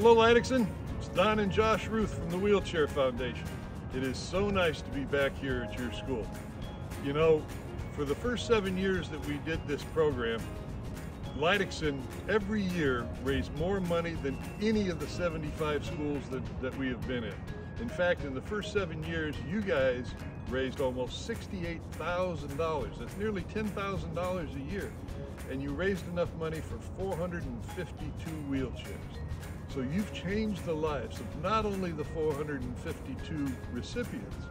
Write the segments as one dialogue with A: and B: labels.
A: Lydiksen. It's Don and Josh Ruth from the Wheelchair Foundation. It is so nice to be back here at your school. You know, for the first seven years that we did this program, Lydiksen every year raised more money than any of the 75 schools that, that we have been in. In fact, in the first seven years, you guys raised almost $68,000. That's nearly $10,000 a year. And you raised enough money for 452 wheelchairs. So you've changed the lives of not only the 452 recipients,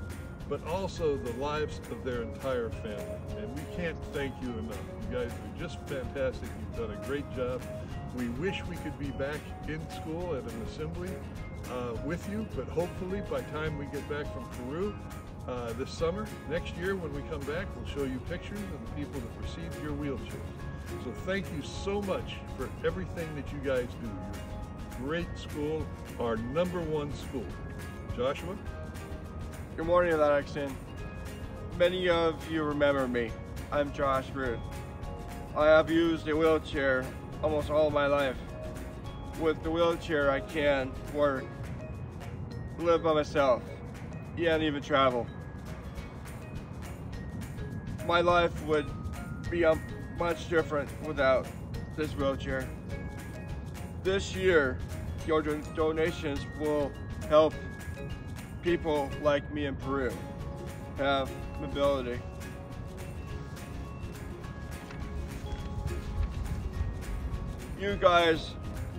A: but also the lives of their entire family. And we can't thank you enough. You guys are just fantastic. You've done a great job. We wish we could be back in school at an assembly uh, with you, but hopefully by time we get back from Peru uh, this summer, next year when we come back, we'll show you pictures of the people that received your wheelchair. So thank you so much for everything that you guys do. You're great school, our number one school. Joshua?
B: Good morning, Lydiksen. Many of you remember me. I'm Josh Root. I have used a wheelchair almost all my life. With the wheelchair, I can work, live by myself, yeah, and even travel. My life would be much different without this wheelchair. This year, your donations will help people like me in Peru have mobility. You guys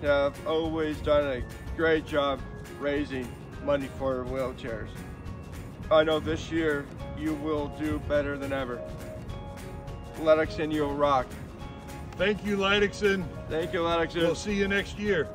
B: have always done a great job raising money for wheelchairs. I know this year you will do better than ever. Lydiksen, you'll rock.
A: Thank you, Lydiksen.
B: Thank you, Lydiksen.
A: We'll see you next year.